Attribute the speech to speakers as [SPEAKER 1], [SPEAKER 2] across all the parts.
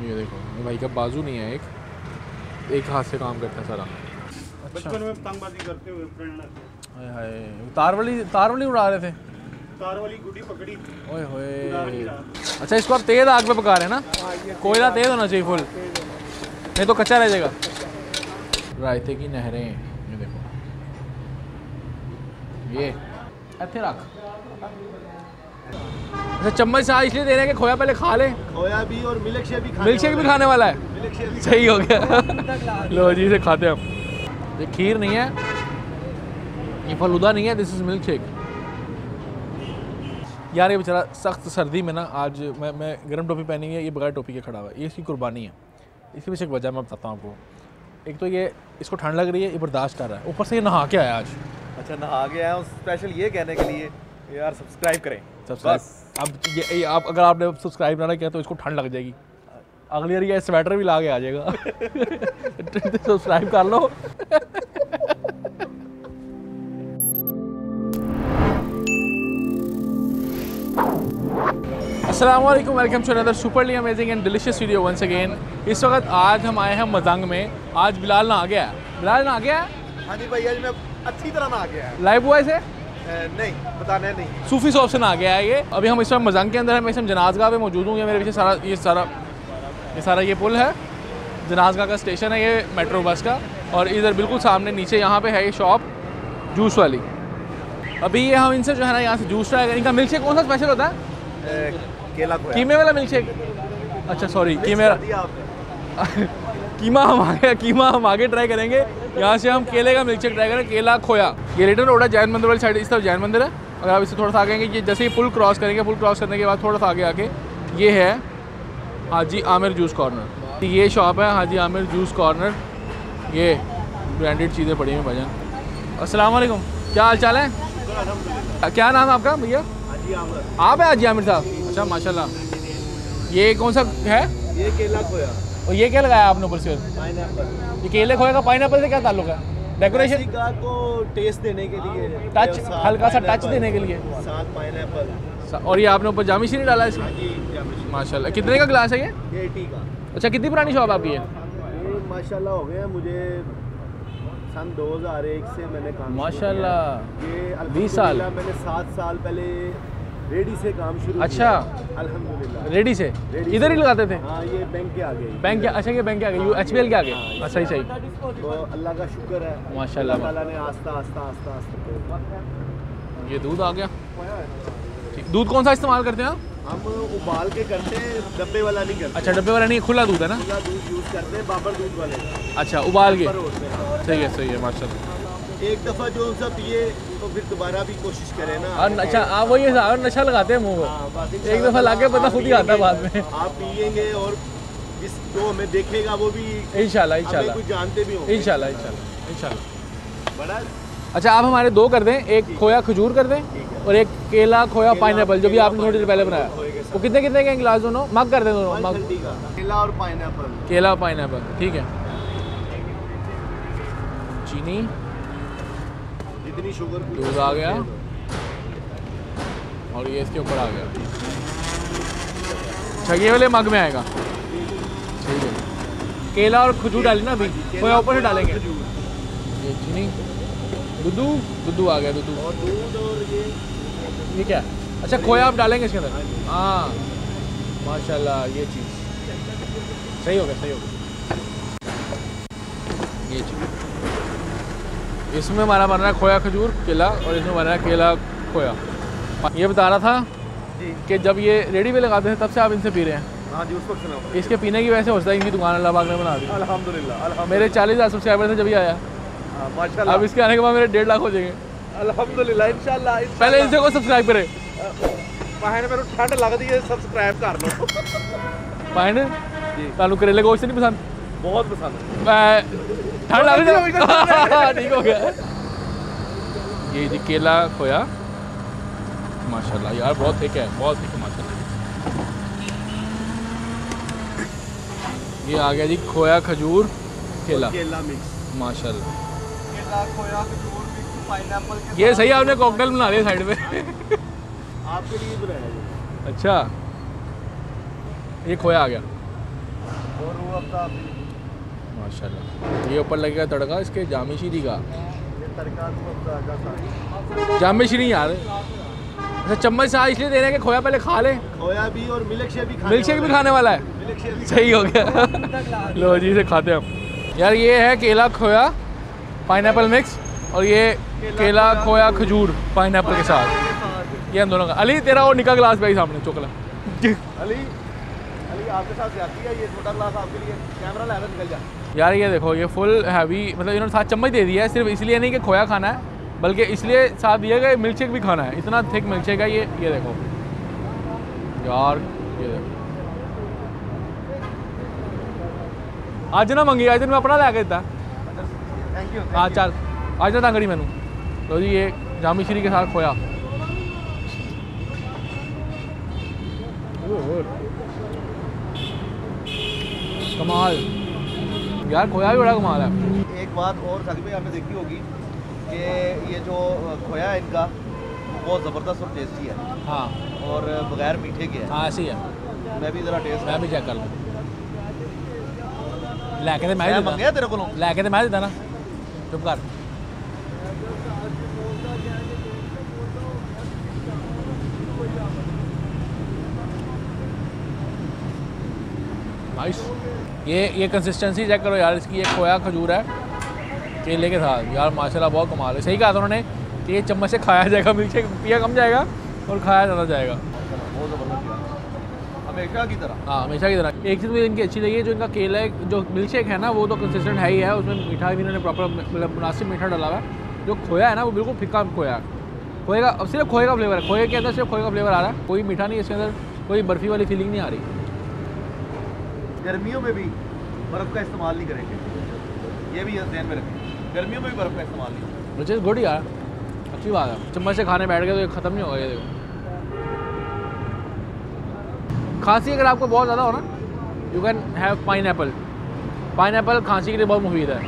[SPEAKER 1] ये देखो भाई का बाजू नहीं है एक। एक हाथ से काम करता है सारा। अच्छा।
[SPEAKER 2] बचपन में पतंगबाजी करते हुए
[SPEAKER 1] हाय हाय तार वाली तार वाली उड़ा रहे थे।
[SPEAKER 2] तार वाली गुडी पकड़ी।
[SPEAKER 1] ओए होए। अच्छा इसको आप तेज आग पे पका रहे हैं ना? हाँ, कोयला तेज होना चाहिए फुल नहीं तो कच्चा रह जाएगा। रायते की नहरें ये देखो। ये ऐसे रख। अच्छा चम्मच से इसलिए दे रहे हैं कि खोया पहले खा ले।
[SPEAKER 2] खोया भी और मिल्क शेक भी
[SPEAKER 1] मिल्क शेक भी खाने वाला है। सही हो गया। लो जी इसे खाते हम ये खीर नहीं है। ये फलूदा नहीं है दिस इज़ मिल्क शेक यार ये बेचारा सख्त सर्दी में ना आज मैं मैं गर्म टोपी पहनी हुई है ये बगैर टोपी के खड़ा हुआ है। ये इसकी कुर्बानी है। इसके पीछे एक वजह मैं बताता हूँ आपको। एक तो ये इसको ठंड लग रही है ये बर्दाश्त कर रहा है। ऊपर से ये नहा के आया आज।
[SPEAKER 3] अच्छा नहा गया है। स्पेशल ये कहने के लिए यार सब्सक्राइब करें।
[SPEAKER 1] सब्सक्राइब अब ये, ये आप अगर आपने सब्सक्राइब ना किया तो इसको ठंड लग जाएगी। अगली बार ये स्वेटर भी ला के आ जाएगा। सब्सक्राइब कर लो। Aslam welcome to another superly amazing and delicious video once again इस वक्त आज हम आए हैं मजंग में। आज बिलाल ना आ गया बिलाल ना आ गया है?
[SPEAKER 3] जी भाई आज मैं अच्छी तरह नहा गया
[SPEAKER 1] लाइव इसे?
[SPEAKER 3] अ, नहीं बताना नहीं।
[SPEAKER 1] सूफी से ना आ गया है ये। अभी हम इस वक्त मजंग के अंदर हैं मैं इस वक्त जनाजगाह पे मौजूद हूँ। ये मेरे पीछे सारा ये सारा ये सारा ये पुल है। जनाजगा का स्टेशन है ये मेट्रो बस का। और इधर बिल्कुल सामने नीचे यहाँ पे है ये शॉप जूस वाली। अभी ये हम इनसे जो है ना यहाँ से जूस ट्राई करें। इनका मिल्क शेक कौन सा स्पेशल होता है?
[SPEAKER 3] केला
[SPEAKER 1] कीमे वाला मिल्क शेक अच्छा सॉरी कीमे कीमा हम आगे कीमा हम आगे ट्राई करेंगे। यहाँ से हम केले का मिल्क शेक ट्राई करें, केला खोया। ये रिटर्न रोड है जैन मंदिर वाली साइड इस तरफ़ जैन मंदिर है। अगर आप इससे थोड़ा सा आगे ये जैसे ही पुल क्रॉस करेंगे पुल क्रॉस करने के बाद थोड़ा सा आगे आके, ये है हाजी आमिर जूस कॉर्नर ये शॉप है हाजी आमिर जूस कॉर्नर ये ब्रांडेड चीज़ें पड़ी हुई भजन वालेकुम। क्या हाल चाल है? क्या नाम है आपका भैया? आप है हाजी आमिर साहब? अच्छा माशाल्लाह। ये कौन सा है?
[SPEAKER 3] ये केला खोया।
[SPEAKER 1] और ये क्या लगाया आपने ऊपर से? ये केले खोए का पाइनएप्पल से क्या ताल्लुक है? डेकोरेशन
[SPEAKER 3] का तो टेस्ट देने के लिए।
[SPEAKER 1] टच हल्का सा टच देने के लिए।
[SPEAKER 3] साथ पाइनएप्पल
[SPEAKER 1] और ये आपने ऊपर जामी शीनी डाला है इसमें
[SPEAKER 3] जामुन।
[SPEAKER 1] माशाल्लाह। कितने का ग्लास है ये?
[SPEAKER 3] ये का।
[SPEAKER 1] अच्छा कितनी पुरानी शॉप आपकी है
[SPEAKER 3] माशाल्लाह हो गया मुझे सन 2001 से मैंने काम
[SPEAKER 1] माशाल्लाह।
[SPEAKER 3] ये
[SPEAKER 1] 20 साल।
[SPEAKER 3] मैंने सात साल पहले रेडी से काम शुरू
[SPEAKER 1] अच्छा।
[SPEAKER 3] किया अल्हम्दुलिल्लाह।
[SPEAKER 1] रेडी से? इधर ही लगाते थे?
[SPEAKER 3] हाँ ये बैंक के आगे।
[SPEAKER 1] बैंक के अच्छा ये बैंक के आगे यू एच के आगे। हाँ सही सही।
[SPEAKER 3] तो अल्लाह का शुक्र है।
[SPEAKER 1] माशाल्लाह।
[SPEAKER 3] अल्लाह ने आस्ता आस्ता आस्ता आस्ता
[SPEAKER 1] ये दूध आ गया? दूध कौन सा इस्तेमाल करते हैं आप?
[SPEAKER 3] हम उबाल के करते हैं डब्बे वाला नहीं करते।
[SPEAKER 1] अच्छा डब्बे वाला नहीं खुला दूध है ना?
[SPEAKER 3] खुला दूध यूज़ करते हैं बाबर दूध वाले।
[SPEAKER 1] अच्छा उबाल के।
[SPEAKER 3] हैं।
[SPEAKER 1] सही है सही है माशाल्लाह।
[SPEAKER 3] एक दफ़ा जो सा पिए तो फिर दोबारा भी कोशिश करें ना।
[SPEAKER 1] और अच्छा आप वही है, और नशा लगाते हैं मुँह
[SPEAKER 3] हाँ,
[SPEAKER 1] को एक दफ़ा लाके पता खुद ही आता है बाद में।
[SPEAKER 3] आप पियेंगे और जिस जो हमें देखेगा वो भी
[SPEAKER 1] इंशाल्लाह
[SPEAKER 3] हमें
[SPEAKER 1] इंशाल्लाह।
[SPEAKER 3] कुछ जानते भी होंगे।
[SPEAKER 1] इंशाल्लाह इंशाल्लाह इंशाल्लाह।
[SPEAKER 3] बड़ा
[SPEAKER 1] अच्छा आप हमारे दो कर दें एक खोया खजूर कर दें और एक केला खोया पाइनएप्पल जो भी आपने थोड़ी देर पहले बनाया। वो कितने कितने के गिलास दोनों? मग कर दें दोनों मग
[SPEAKER 3] केला और पाइनएप्पल
[SPEAKER 1] केला पाइनएप्पल ठीक है। चीनी।
[SPEAKER 3] जितनी शुगर
[SPEAKER 1] दूध आ गया। और ये इसके ऊपर आ गया। अच्छा ये वाले मग में आएगा। ठीक है। केला और खजूर डाली ना अभी? खोया ऊपर से डालेंगे? ये चीनी। दुद्धू दुद्धू आ गया दुद्धू
[SPEAKER 3] और दूध और ये
[SPEAKER 1] ये क्या? अच्छा खोया आप डालेंगे इसके अंदर? हाँ। माशाल्लाह ये चीज़। सही हो गया सही हो गया। ये चीज़। इसमें हमारा बन रहा है खोया खजूर केला और इसमें बन रहा है केला खोया ये बता रहा था
[SPEAKER 3] जी
[SPEAKER 1] कि जब ये रेडी पे लगाते हैं तब से आप इनसे पी रहे हैं
[SPEAKER 3] हाँ जी उसको सुनाओ
[SPEAKER 1] इसके पीने की वजह से होता है इनकी दुकान अल्लाह पाक ने बना दी
[SPEAKER 3] अल्हम्दुलिल्लाह अल्हम्दुलिल्लाह
[SPEAKER 1] मेरे चालीस हज़ार सब्सक्राइबर थे जब ये आया
[SPEAKER 3] हाँ, माशाल्लाह
[SPEAKER 1] अब इसके आने के बाद मेरे डेढ़ लाख हो जाएंगे
[SPEAKER 3] अल्हम्दुलिल्लाह इंशाल्लाह
[SPEAKER 1] पहले इनसे को सब्सक्राइब करे
[SPEAKER 3] पाहन मेरे ठंड लगदी है सब्सक्राइब कर लो
[SPEAKER 1] पाइन
[SPEAKER 3] जी।
[SPEAKER 1] ਤੁਹਾਨੂੰ ਕਰੇਲੇ ਗੋਸ਼ਤ नहीं पसंद
[SPEAKER 3] बहुत पसंद है
[SPEAKER 1] मैं- ठंड लग रही ठीक हो गया ये जी केला खोया माशाल्लाह यार बहुत थिक है बहुत थिक है माशाल्लाह ये आ गया जी खोया खजूर केला
[SPEAKER 3] केला मिक्स
[SPEAKER 1] माशाल्लाह
[SPEAKER 3] केला खोया खजूर मिक्स पाइनएप्पल
[SPEAKER 1] ये सही आपने कॉकटेल बना लिया साइड में
[SPEAKER 3] आपके लिए बनाया
[SPEAKER 1] अच्छा ये खोया आ गया माशाल्लाह। ये ऊपर लगेगा तड़का इसके जामी शीरी का। जामे शीरी यार। अच्छा चम्मच से इसलिए दे रहे हैं कि खोया पहले खा ले।
[SPEAKER 3] खोया भी और मिल्क शेक भी
[SPEAKER 1] मिल्क शेक भी खाने वाला है। सही हो गया। लो जी से खाते हैं हम। यार ये है केला खोया पाइन मिक्स और ये केला खोया खजूर पाइन के साथ। ये हम दोनों का। अली तेरा वो निका गिलास भाई सामने चोकला
[SPEAKER 3] अली अली आपके साथ जाती है ये छोटा ग्लास आपके लिए। कैमरा लेकर निकल जा।
[SPEAKER 1] यार ये देखो ये फुल हैवी मतलब इन्होंने साथ चम्मच दे दिया है सिर्फ़ इसलिए नहीं कि खोया खाना है बल्कि इसलिए साथ दिया गया मिल्क शेक भी खाना है। इतना थिक मिल्क शेक है ये ये देखो। यार ये देखो। अज ना मंगी अज मैं अपना
[SPEAKER 3] लैके दिता।
[SPEAKER 1] हाँ चल अज ना तंग नहीं मैनू। लो जी ये जामी श्री के साथ खोया। कमाल। यार खोया भी बड़ा कमाल है।
[SPEAKER 3] एक बात और साथी भाई आपने देखी होगी कि ये जो खोया है इनका वो बहुत ज़बरदस्त और टेस्टी है।
[SPEAKER 1] हाँ।
[SPEAKER 3] और बगैर मीठे के है।
[SPEAKER 1] हाँ ऐसे ही
[SPEAKER 3] मैं भी ज़रा टेस्ट
[SPEAKER 1] मैं भी चेक कर लूँ। लैके तो मैं
[SPEAKER 3] मैं मंगया तेरे को
[SPEAKER 1] लैके तो मैं दिता ना। चुप कर। नाइस ये ये कंसिस्टेंसी चेक करो यार इसकी ये खोया खजूर है केले के साथ। यार माशाल्लाह बहुत कमाल है। सही कहा था उन्होंने कि ये चम्मच से खाया जाएगा मिल्क शेक पिया कम जाएगा और खाया ज़्यादा जाएगा।
[SPEAKER 3] है हमेशा की तरह।
[SPEAKER 1] हाँ हमेशा की तरह। एक चीज़ मुझे इनकी अच्छी लगी है जो इनका केला है जो मिल्क शेक है ना वो तो कंसिस्टेंट है ही है। उसमें मीठा भी इन्होंने प्रॉपर मतलब मुनासिब मीठा डाला हुआ है। जो खोया है ना वो बिल्कुल फिक्का खोया है। खोए का अब सिर्फ़ खोए का फ्लेवर है। खोए के अंदर सिर्फ़ खोए का फ्लेवर आ रहा है। कोई मीठा नहीं इसके अंदर कोई बर्फ़ी वाली फीलिंग नहीं आ रही।
[SPEAKER 3] गर्मियों में भी बर्फ़ का इस्तेमाल नहीं करेंगे। ये भी ध्यान में रखें। गर्मियों में भी बर्फ़ का इस्तेमाल नहीं
[SPEAKER 1] विच इज़ गुड यार। अच्छी बात है। चम्मच से खाने बैठ गए तो ये ख़त्म नहीं होगा ये देखो। खांसी अगर आपको बहुत ज़्यादा हो ना you can have pineapple pineapple खांसी के लिए बहुत मुफीद है।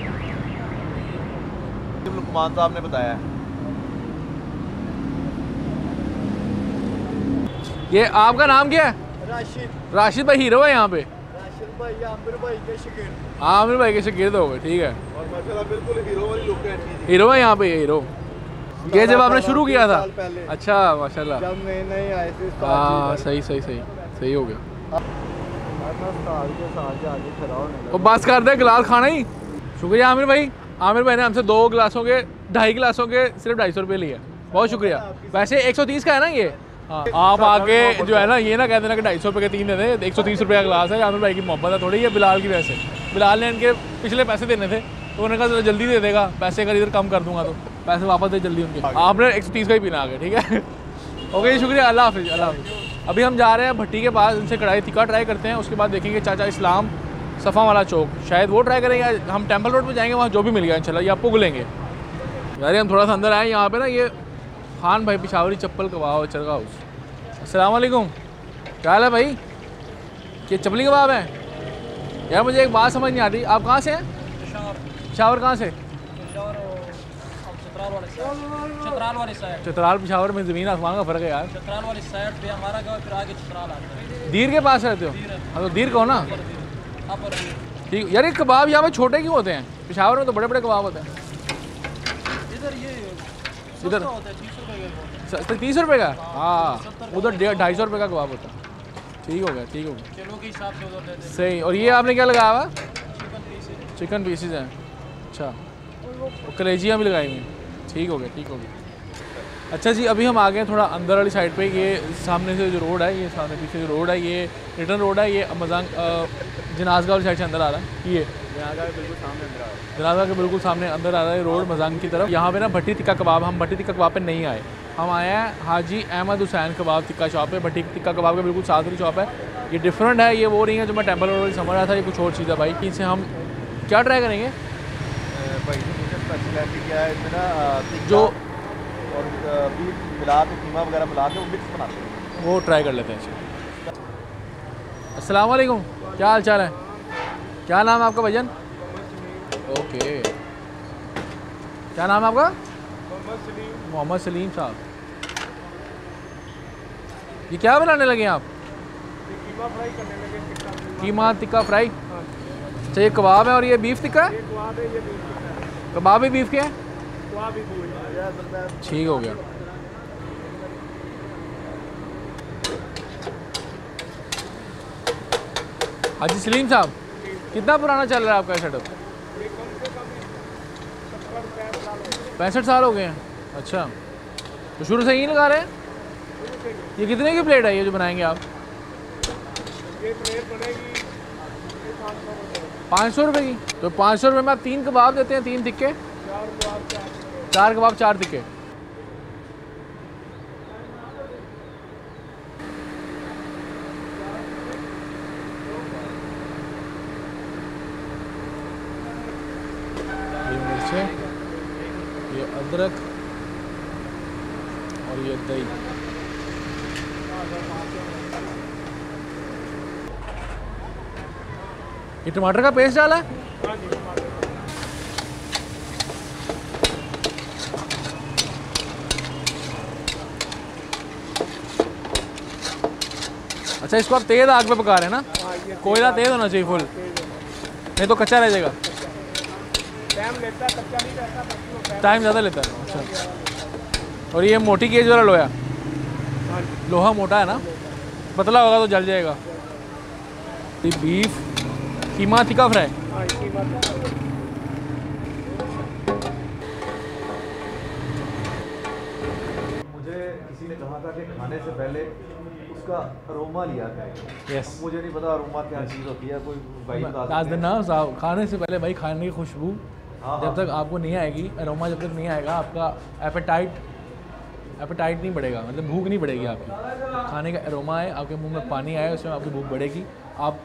[SPEAKER 3] लुकमान साहब ने बताया है।
[SPEAKER 1] ये आपका नाम क्या है?
[SPEAKER 3] राशिद।
[SPEAKER 1] राशिद भाई हीरो है यहाँ पे।
[SPEAKER 3] भाई आमिर भाई के शकीन
[SPEAKER 1] हाँ? आमिर भाई के शकीर हो? गए ठीक है।
[SPEAKER 3] और माशाल्लाह बिल्कुल हीरो वाली लुक है
[SPEAKER 1] हीरो है यहाँ पे हीरो ये जब आपने शुरू किया था? अच्छा माशाल्लाह।
[SPEAKER 3] जब नए नए आए थे
[SPEAKER 1] हाँ सही सही सही। सही हो गया। वो बस कर दे गिलास खाना ही। शुक्रिया आमिर भाई। आमिर भाई ने हमसे दो गिलासों के ढाई गिलासों के सिर्फ़ ढाई सौ रुपये लिए। बहुत शुक्रिया। वैसे एक सौ तीस का है ना ये? हाँ। आप आके जो है ना ये ना कह देना कि ढाई सौ रुपये के तीन दे दे एक सौ तीस रुपये का गिलास है आमिर भाई की मोहब्बत है थोड़ी ये बिलाल की वजह से बिलाल ने इनके पिछले पैसे देने थे तो उन्होंने कहा "जरा जल्दी दे देगा पैसे अगर इधर कम कर दूँगा तो पैसे वापस दे जल्दी उनके। आपने एक सौ तीस का ही पीना आगे ठीक है? ओके शुक्रिया अल्लाह हाफिज़ अल्लाह हाफिज़। अभी हम जा रहे हैं भट्टी के पास उनसे कढ़ाई तिक्का ट्राई करते हैं उसके बाद देखेंगे चाचा इस्लाम सफ़ा वाला चौक। शायद वो ट्राई करेंगे हम टेंपल रोड पे जाएँगे वहाँ जो भी मिल गया इंशाल्लाह या पुग लेंगे यार ये हम थोड़ा सा अंदर आए यहाँ पे ना ये खान भाई पिशावरी चप्पल कबाब है चरगा हाउस अस्सलाम वालेकुम। क्या हाल है भाई? ये चपली कबाब है? यार मुझे एक बात समझ नहीं आती आप कहाँ से हैं? पिशावर। कहाँ से?
[SPEAKER 4] चतराल
[SPEAKER 1] पिशावर में ज़मीन आसमान का फ़र्क है यार।
[SPEAKER 4] चतराल वाली साइड पे हमारा गाँव फिर आगे चतराल आता है।
[SPEAKER 1] दीर के पास रहते हो? हाँ। तो दीर कहो ना। ठीक यार ये कबाब यहाँ पे छोटे क्यों होते हैं? पिशावर में तो बड़े बड़े कबाब होते हैं।
[SPEAKER 4] इधर ये
[SPEAKER 1] इधर।
[SPEAKER 4] होता तीस रुपए का
[SPEAKER 1] रुपये का? हाँ उधर ढाई सौ रुपये का कबाब होता ठीक हो गया ठीक हो गया। सही और ये आपने क्या लगाया हुआ?
[SPEAKER 4] चिकन
[SPEAKER 1] पीसीज हैं। अच्छा। और कलेजियाँ भी लगाई हुई ठीक हो गया ठीक हो गया। अच्छा जी अभी हम आ गए हैं थोड़ा अंदर वाली साइड पे। ये सामने से जो रोड है ये सामने पीछे जो रोड है ये रिटर्न रोड है ये अमजान जनाजगा वाली साइड से अंदर आ रहा है। ये
[SPEAKER 3] बिल्कुल सामने अंदर आ रहा है।
[SPEAKER 1] के बिल्कुल सामने अंदर आ रहा है रोड मजांग की तरफ़। यहाँ पे ना भट्टी टिक्का कबाब हम भट्टी टिक्का कबाब पे नहीं आए। हम आए हैं हाजी अहमद हुसैन कबाब टिक्का शॉप है भट्टी टिक्का कबाब के बिल्कुल साथ वाली शॉप है। ये डिफरेंट है ये वो नहीं है जो मैं टेंपल रोड समझ रहा था ये कुछ और चीज़ है भाई। इनसे हम क्या ट्राई करेंगे?
[SPEAKER 3] भाई क्या है
[SPEAKER 1] जो
[SPEAKER 3] और बीफ मिला के कीमा वगैरह मिला के वो मिक्स बनाते हैं।
[SPEAKER 1] वो ट्राई कर लेते हैं अस्सलाम वालेकुम क्या हाल चाल है? क्या नाम है आपका भजन ओके। क्या नाम है आपका? मोहम्मद सलीम। साहब। ये क्या बनाने लगे हैं आप? कीमा टिक्का फ्राई। अच्छा ये कबाब है और ये बीफ टिक्का है? कबाब भी बीफ के हैं। ठीक हो गया। हाजी, सलीम साहब, कितना पुराना चल रहा है आपका सेटअप पैंसठ साल हो गए हैं। अच्छा। तो शुरू से ही लगा रहे हैं? ये कितने की प्लेट है ये जो बनाएँगे आप? पाँच सौ रुपये की। तो पाँच सौ रुपये में आप तीन कबाब देते हैं, तीन टिक्के। चार कबाब, चार टिक्के ये अदरक, और ये दही। ये टमाटर का पेस्ट डाला? है अच्छा इसको आप तेज आग पे पका रहे हैं ना? कोयला तेज होना चाहिए फुल नहीं तो कच्चा रह जाएगा। टाइम ज़्यादा लेता है। अच्छा और ये मोटी गेज वाला लोहा? लोहा मोटा है ना? पतला होगा तो जल जाएगा। ये बीफ कीमा तिक्का फ्राई
[SPEAKER 3] मुझे किसी ने कहा था कि खाने से पहले उसका अरोमा लिया
[SPEAKER 1] यस
[SPEAKER 3] मुझे नहीं पता अरोमा क्या चीज़ होती है कोई वाइट
[SPEAKER 1] दास दिन ना साहब खाने से पहले भाई खाने की खुशबू
[SPEAKER 3] हाँ,
[SPEAKER 1] जब तक आपको नहीं आएगी अरोमा जब तक नहीं आएगा आपका एपेटाइट एपेटाइट नहीं बढ़ेगा मतलब भूख नहीं बढ़ेगी आपकी। खाने का अरोमा है आपके मुँह में पानी आए उसमें आपकी भूख बढ़ेगी। आप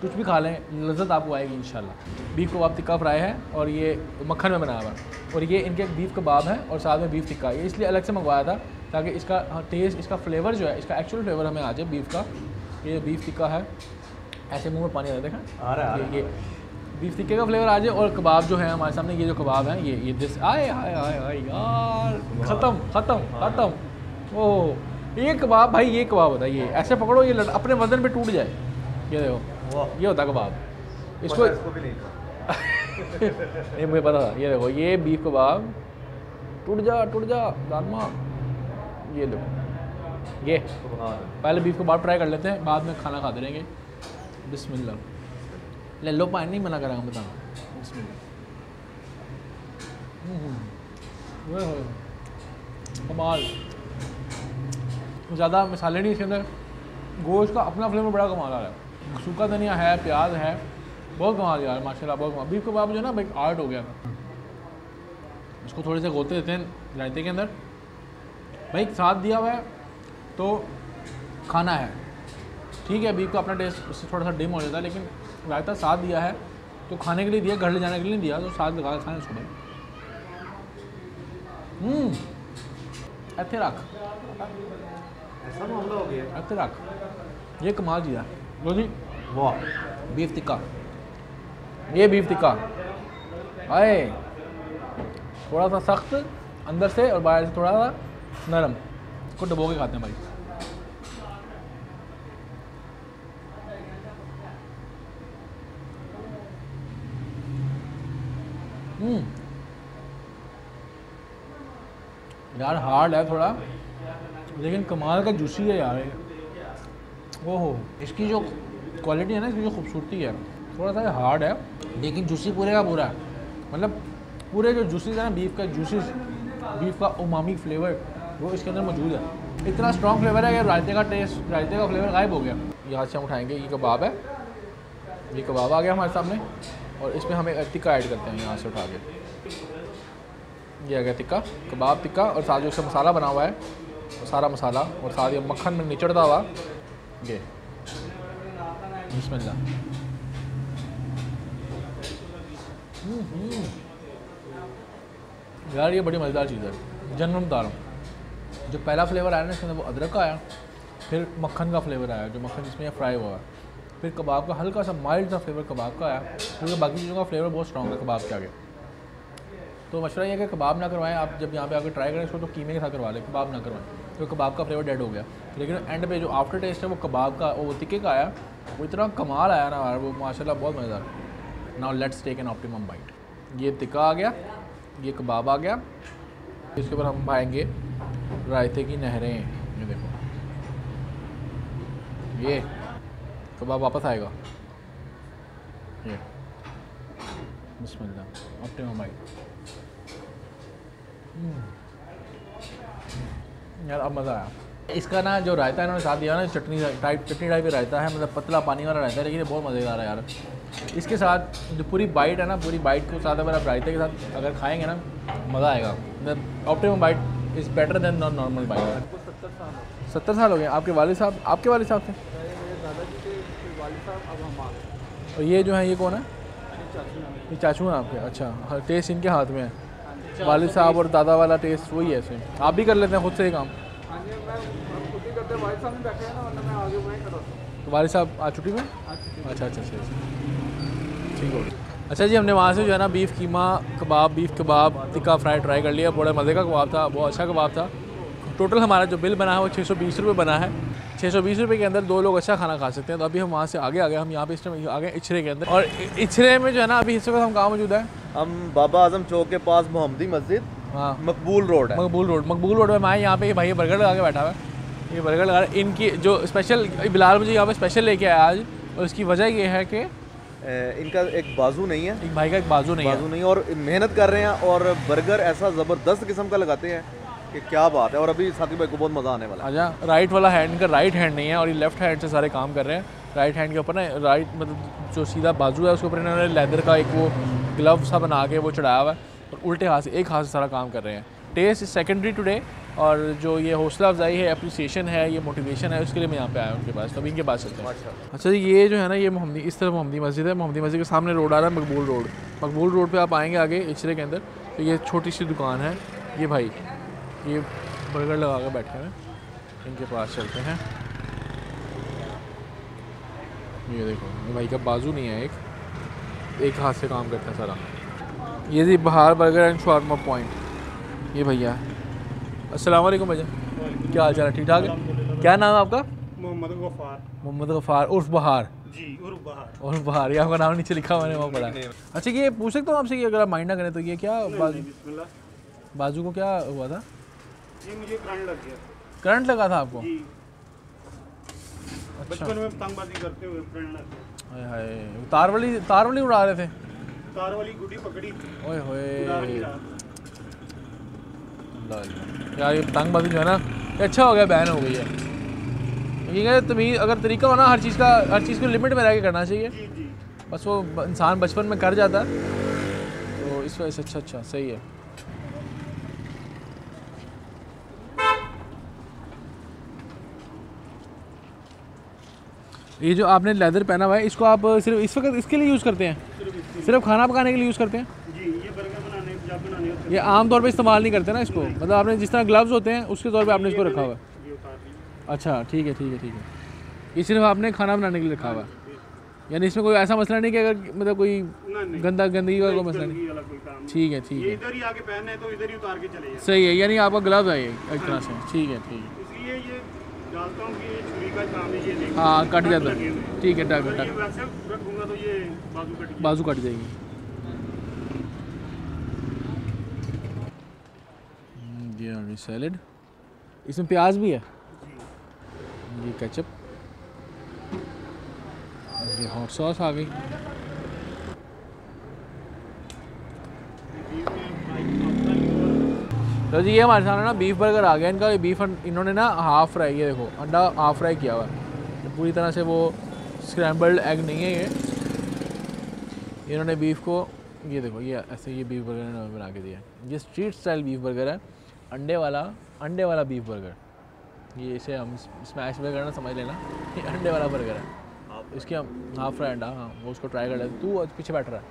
[SPEAKER 1] कुछ भी खा लें लज्जत आपको आएगी इंशाल्लाह। बीफ कबाब टिक्का फ्राई है और ये मक्खन में बनाया हुआ है। और ये इनके बीफ कबाब है और साथ में बीफ टिक्का ये इसलिए अलग से मंगवाया था ताकि इसका टेस्ट इसका फ्लेवर जो है इसका एक्चुअल फ्लेवर हमें आ जाए बीफ का। ये बीफ टिक्का है। ऐसे मुँह में पानी आ रहा है देखा?
[SPEAKER 3] आ रहा है,
[SPEAKER 1] ये, बीफ टिक्के का फ्लेवर आ जाए और कबाब जो है हमारे सामने ये जो कबाब है ये ये दिस आए आए आए आए यार। ख़त्म ख़त्म ख़त्म। ओह ये कबाब भाई ये कबाब होता है ये। ऐसे पकड़ो ये लट, अपने वज़न पे टूट जाए। ये देखो ये होता है कबाब इसको
[SPEAKER 3] नहीं
[SPEAKER 1] मुझे पता था। ये देखो ये बीफ कबाब टूट जा टूट जा दानमा ये देखो ये। पहले बीफ कबाब ट्राई कर लेते हैं बाद में खाना खाते रहेंगे बिस्मिल्लाह। ले लो पानी नहीं मना करेंगे बताना। हम्म, कमाल। ज़्यादा मसाले नहीं इसके अंदर। गोश्त का अपना फ्लेवर बड़ा कमाल आ रहा है। सूखा धनिया है प्याज है बहुत कमाल यार माशाल्लाह बहुत कमाल। बीफ कबाब जो है ना भाई आर्ट हो गया। था इसको थोड़े से गोते देते हैं रायते के अंदर। भाई साथ दिया हुआ है तो खाना है। ठीक है बीफ का अपना टेस्ट उससे थोड़ा सा डिम हो जाता है लेकिन रायता साथ दिया है तो खाने के लिए दिया घर ले जाने के लिए दिया तो साथ लगा खाने सुबह हम्म, ऐसे रख।
[SPEAKER 3] ऐसा मामला हो गया।
[SPEAKER 1] ऐसे रख। ये कमाल दिया लो जी।
[SPEAKER 3] वाह।
[SPEAKER 1] बीफ टिक्का। ये बीफ टिक्का। आए। थोड़ा सा सख्त अंदर से और बाहर से थोड़ा सा। नरम। इसको डबो के खाते हैं भाई। हम्म। यार हार्ड है थोड़ा। लेकिन कमाल का जूसी है यार ओहो, इसकी जो क्वालिटी है ना, इसकी जो खूबसूरती है, थोड़ा सा हार्ड है, लेकिन जूसी पूरे का पूरा। है मतलब पूरे जो जूसीज है ना बीफ का जूसीज बीफ का उमामी फ्लेवर वो इसके अंदर मौजूद है। इतना स्ट्रॉन्ग फ्लेवर है कि रायते का टेस्ट रायते का फ्लेवर गायब हो गया। यहाँ से हम उठाएँगे, ये कबाब है। ये कबाब आ गया हमारे सामने और इसमें हमें टिक्का ऐड करते हैं यहाँ से उठा के। ये आ गया टिक्का, कबाब टिक्का और साथ जो इसका मसाला बना हुआ है। सारा मसाला और साथ ये मक्खन में निचड़ता हुआ ये। बिस्मिल्लाह। हम्म। यार, ये बड़ी मज़ेदार चीज़ है। जन्म बता जो पहला फ्लेवर आया ना, इसके अंदर वो अदरक का आया, फिर मक्खन का फ्लेवर आया, जो मक्खन जिसमें फ्राई हुआ है। फिर कबाब का, हल्का सा माइल्ड सा फ्लेवर कबाब का आया, क्योंकि बाकी चीज़ों का फ्लेवर बहुत स्ट्रॉन्ग है कबाब के आगे। तो मशवरा ये कि कबाब ना करवाएँ, आप जब यहाँ पे आकर ट्राई करें, इसको तो कीमे के साथ करवा लें, कबाब ना करवाएँ, क्योंकि तो कबाब का फ्लेवर डेड हो गया। लेकिन एंड पे जो आफ्टर टेस्ट है, वो कबाब का, वो तिक्के का आया, वो इतना कमाल आया ना यार, वो माशाल्लाह बहुत मज़ेदार now let's take an optimum bite ये टिक्का आ गया, ये कबाब आ गया, इसके ऊपर हम पाएँगे रायते की नहरें ये देखो। ये कबाब वापस आएगा। ये। बिस्मिल्लाह। ऑप्टिमम बाइट यार, अब मज़ा आया। इसका ना जो रायता इन्होंने साथ दिया ना चटनी टाइप चटनी टाइप का रायता है मतलब पतला पानी वाला रायता है, लेकिन ये बहुत मज़ेदार है यार। इसके साथ जो पूरी बाइट है ना, पूरी बाइट को साथ अगर आप रायते के साथ अगर खाएँगे ना, मज़ा आएगा। मतलब optimum bite is better than non normal bite सत्तर साल हो गए आपके वालिद साहब आपके वालिद साहब थे? और ये जो है ये कौन है? ये चाचू हैं आपके अच्छा टेस्ट इनके हाथ में है। वालिद साहब और दादा वाला टेस्ट वही है सेम आप भी कर लेते हैं खुद से ही काम। तो वालिद साहब आज छुट्टी में अच्छा अच्छा अच्छा अच्छा। ठीक हो गया। अच्छा जी हमने वहाँ से जो है ना बीफ कीमा कबाब बीफ कबाब टिक्का फ्राई ट्राई कर लिया। बड़े मज़े का कबाब था बहुत अच्छा कबाब था। टोटल हमारा जो बिल बना है वो छः सौ बीस रुपये बना है। छः सौ बीस रुपये के अंदर दो लोग अच्छा खाना खा सकते हैं। तो अभी हम वहाँ से आगे आ गए हम यहाँ पे इस टाइम आ गए इछरे के अंदर। और इछरे में जो है ना अभी इस वक्त हम कहाँ मौजूद है?
[SPEAKER 3] हम बाबा आज़म चौक के पास मोहम्मदी मस्जिद
[SPEAKER 1] हाँ।
[SPEAKER 3] मकबूल रोड है।
[SPEAKER 1] मकबूल रोड मकबूल रोड में मैं यहाँ पे भाई बर्गर लगा के बैठा हुआ है। ये बर्गर लगा इनकी जो स्पेशल बिलाल मुझे यहाँ पे स्पेशल लेके आया आज। और उसकी वजह ये है कि
[SPEAKER 3] इनका एक बाजू नहीं है।
[SPEAKER 1] एक भाई का एक बाजू नहीं है।
[SPEAKER 3] बाजू नहीं और मेहनत कर रहे हैं और बर्गर ऐसा ज़बरदस्त किस्म का लगाते हैं कि क्या बात है और अभी साथी भाई को बहुत मज़ा आने वाला है।
[SPEAKER 1] आजा राइट वाला हैंड इनका राइट हैंड नहीं है और ये लेफ़्ट हैंड से सारे काम कर रहे हैं। राइट हैंड के ऊपर ना राइट मतलब जो सीधा बाजू है उसके ऊपर इन्होंने लेदर का एक वो ग्लव सा बना के वो चढ़ाया हुआ है और उल्टे हाथ से एक हाथ से सारा काम कर रहे हैं। टेस्ट इज़ सेकेंडरी टुडे और जो ये हौसला अफजाई है अप्रिसिएशन है, ये मोटिवेशन है, उसके लिए मैं यहाँ पे आया उनके पास। तो अभी इनके पास चलते हैं। अच्छा जी, ये जो है ना, ये मोहम्मदी, इस तरफ़ मोहम्मदी मस्जिद है। मोहम्मदी मस्जिद के सामने रोड आ रहा है, मकबूल रोड। मकबूल रोड पे आप आएँगे आगे, इचरे के अंदर। तो ये छोटी सी दुकान है। ये भाई, ये बर्गर लगा कर बैठे हैं। इनके पास चलते हैं। ये देखो, ये भाई का बाजू नहीं है एक। एक हाथ से काम करता है सारा। ये जी, बहार बर्गर एंड शॉर्मा पॉइंट। ये भैया। अस्सलाम वालेकुम भैया क्या हाल चाल है? ठीक ठाक है? क्या नाम है आपका?
[SPEAKER 2] मोहम्मद गफार।
[SPEAKER 1] मोहम्मद गफ़ार उर्फ़ बहार।
[SPEAKER 2] जी उर्फ़ बहार।
[SPEAKER 1] उर्फ़ बहार ये आपका नाम नीचे लिखा मैंने वहाँ पढ़ा। अच्छा ये पूछ सकता हूँ आपसे कि अगर आप माइंड ना करें तो ये क्या बाजू को क्या हुआ था?
[SPEAKER 2] ये मुझे करंट लग गया।
[SPEAKER 1] करंट लगा था आपको?
[SPEAKER 2] जी।
[SPEAKER 1] अच्छा।
[SPEAKER 2] बचपन में पतंगबाजी करते हुए ने
[SPEAKER 1] हाय हाय तार वाली तार वाली उड़ा रहे थे।
[SPEAKER 2] कार वाली गुड्डी पकड़ी
[SPEAKER 1] ओए होए। यार ये पतंगबाजी जो है ना ये अच्छा हो गया बैन हो गई है। ये क्या तमीज अगर तरीका हो ना हर चीज़ का हर चीज़ को लिमिट में रह के करना चाहिए। बस वो इंसान बचपन में कर जाता। है तो इस वजह से अच्छा अच्छा सही है। ये जो आपने लेदर पहना हुआ है इसको आप सिर्फ़ इस वक्त इसके लिए यूज़ करते हैं? सिर्फ़ खाना पकाने के लिए यूज़ करते हैं
[SPEAKER 2] जी ये बर्गर बनाने जब बनाने होते
[SPEAKER 1] ये आम तौर पे इस्तेमाल नहीं करते ना इसको। मतलब आपने जिस तरह ग्लव्स होते हैं उसके तौर पे आपने इसको रखा हुआ है।
[SPEAKER 2] हैं,
[SPEAKER 1] अच्छा ठीक है ठीक है ठीक है। ये सिर्फ़ आपने खाना बनाने के लिए रखा हुआ यानी इसमें कोई ऐसा मसला नहीं कि अगर मतलब कोई गंदा गंदगी का कोई मसला नहीं। ठीक है ठीक है।
[SPEAKER 2] इधर ही आके पहनना है तो इधर ही उतार के चले
[SPEAKER 1] सही है यानी आपका ग्लव्स है ये एक तरह से। ठीक है ठीक है।
[SPEAKER 2] इसलिए ये डालता हूँ कि ये छुरी का काम है ये
[SPEAKER 1] हाँ कट जाता है ठीक है
[SPEAKER 2] अगर वैसे रखूँगा तो ये बाजू कट
[SPEAKER 1] बाजू कट जाएगी। ये सैलड इसमें प्याज भी है? ये केचप ये हॉट सॉस आ गई. तो जी ये हमारे सामने ना बीफ बर्गर आ गया। इनका ये बीफ इन्होंने ना हाफ़ फ्राई ये देखो अंडा हाफ़ फ्राई किया हुआ है। पूरी तरह से वो स्क्रैम्बल्ड एग नहीं है ये। इन्होंने बीफ को ये देखो ये ऐसे ये बीफ बर्गर इन्होंने बना के दिया ये स्ट्रीट स्टाइल बीफ बर्गर है। अंडे वाला अंडे वाला बीफ बर्गर ये इसे हम स्मैश बर्गर ना समझ लेना। ये अंडे वाला बर्गर है। इसके हम हाफ़ फ्राई अंडा हाँ वो उसको ट्राई कर लेते तू पीछे बैठ रहा है।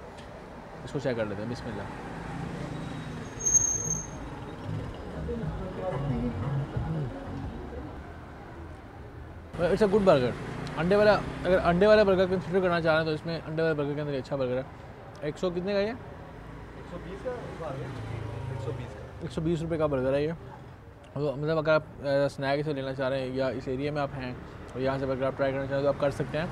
[SPEAKER 1] इसको चेक कर लेते हैं। बिस्मिल्लाह। इट्स अ गुड बर्गर अंडे वाला, अगर अंडे वाला बर्गर कंसिडर करना चाह रहे हैं तो इसमें अंडे वाले बर्गर के अंदर अच्छा बर्गर है। एक सौ कितने का ये? एक सौ बीस रुपये का बर्गर है ये। तो मतलब अगर आप स्नैक से लेना चाह रहे हैं या इस एरिया में आप हैं, और यहाँ से अगर आप ट्राई करना चाह रहे हैं तो आप कर सकते हैं।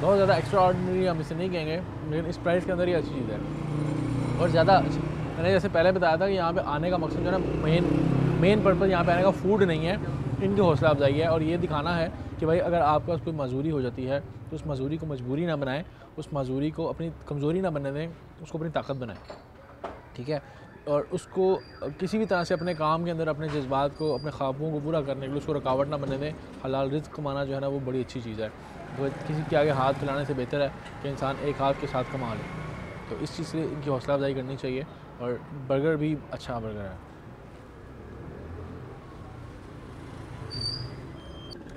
[SPEAKER 1] बहुत ज़्यादा एक्स्ट्रा ऑर्डनरी हम इसे नहीं कहेंगे, लेकिन इस प्राइस के अंदर ही अच्छी चीज़ है। और ज़्यादा अच्छी, मैंने जैसे पहले बताया था कि यहाँ पे आने का मकसद जो है ना मेन मेन पर्पज़ यहाँ पे आने का फ़ूड नहीं है, इनकी हौसला अफजाई है। और ये दिखाना है कि भाई अगर आपके पास कोई मजदूरी हो जाती है तो उस मजदूरी को मजबूरी ना बनाएँ, उस मजदूरी को अपनी कमज़ोरी ना बनने दें, उसको अपनी ताकत बनाएँ। ठीक है? और उसको किसी भी तरह से अपने काम के अंदर, अपने जज्बात को, अपने ख्वाबों को पूरा करने के लिए उसको रुकावट ना बने दें। हलाल रिस्क कमाना जो है ना, वो बड़ी अच्छी चीज़ है। तो किसी के आगे हाथ फैलाने से बेहतर है कि इंसान एक हाथ के साथ कमा ले। तो इस चीज़ से इनकी हौसला अफजाई करनी चाहिए और बर्गर भी अच्छा बर्गर है।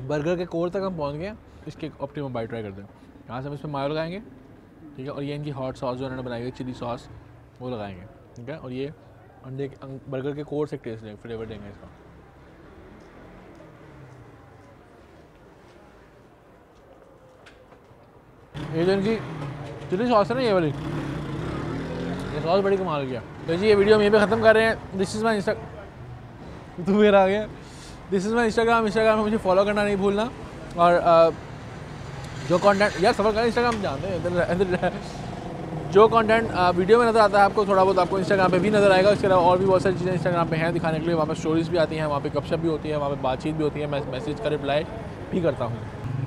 [SPEAKER 1] बर्गर के कोर तक हम पहुँच गए इसके ऑप्टिमम बाई ट्राई करते हैं। यहाँ से हम इसमें मायो लगाएँगे, ठीक है? और ये इनकी हॉट सॉस जो उन्होंने बनाई हुई चिली सॉस वो लगाएँगे। ठीक है? और ये अंडे बर्गर के कोर से टेस्ट देंगे फ्लेवर देंगे इसका। ये जो इनकी चिली सॉस है ना ये वाली ये सॉस बड़ी कमाल की है। तो जी ये वीडियो हम यहीं पे ख़त्म कर रहे हैं। दिस इज़ माई इंस्टा तू मेरा आ गया। This is my Instagram Instagram में मुझे फॉलो करना नहीं भूलना। और अ, जो कंटेंट यार सफ़र कर इंस्टाग्राम जानते हैं जो कंटेंट वीडियो में नज़र आता है आपको थोड़ा बहुत आपको इंस्टाग्राम पे भी नज़र आएगा। इसके अलावा और भी बहुत सारी चीज़ें इंस्टाग्राम पे हैं दिखाने के लिए। वहाँ पे स्टोरीज भी आती हैं वहाँ पे गपशप भी होती है वहाँ पे बातचीत भी होती है। मैं मैसेज का रिप्लाई भी करता हूँ।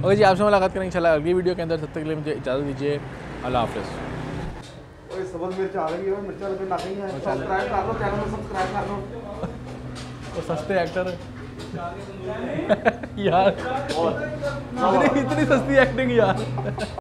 [SPEAKER 1] ओके जी आपसे मुलाकात करेंगे इंशाल्लाह अगली वीडियो के अंदर। तब तक के लिए मुझे इजाज़त दीजिए। अल्लाह हाफिज़। सस्ते एक्टर यार। इतनी सस्ती एक्टिंग यार।